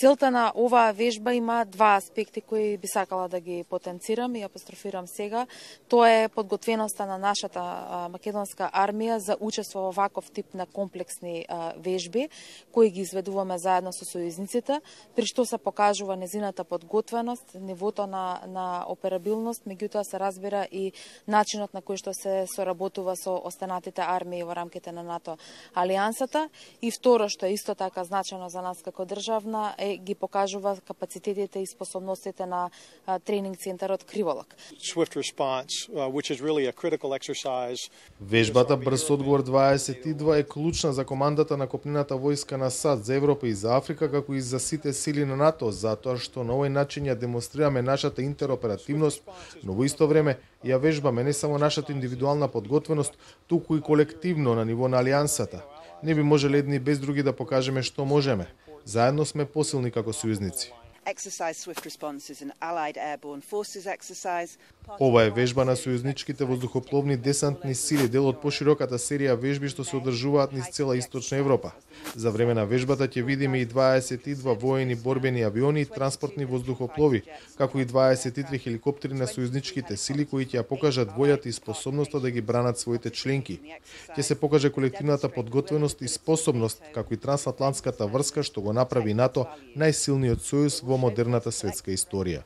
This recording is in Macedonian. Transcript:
Целта на оваа вежба има два аспекти кои би сакала да ги потенцирам и апострофирам сега. Тоа е подготвеноста на нашата македонска армија за учество во ваков тип на комплексни вежби кои ги изведуваме заедно со сојузниците, при што се покажува незината подготвеност, нивото на на операбилност, меѓутоа се разбира и начинот на кој што се соработува со останатите армии во рамките на НАТО алијансата и второ што е исто така значено за нас како државна е ги покажува капацитетите и способностите на тренинг центарот response uh, which is really a critical exercise. Вежбата Брз одговор 22 е клучна за командата на копнината војска на САД за Европа и за Африка како и за сите сили на НАТО затоа што на овој начин ја демонстрираме нашата интероперативност, но во исто време ја вежбаме не само нашата индивидуална подготвеност, туку и колективно на ниво на алијансата. Не би можеле едни без други да покажеме што можеме. Заедно сме посилни како сојузници. Ова е вежба на сојузничките воздухопловни десантни сили, дел од пошироката серија вежби што се одржуваат низ цела Источна Европа. За време на вежбата ќе видиме и 22 воени борбени авиони и транспортни воздухоплови, како и 23 хеликоптери на сојузничките сили кои ќе ја покажат војата и способноста да ги бранат своите членки. Ќе се покаже колективната подготвеност и способност, како и трансатлантската врска што го направи НАТО најсилниот сојуз во модерната светска историја.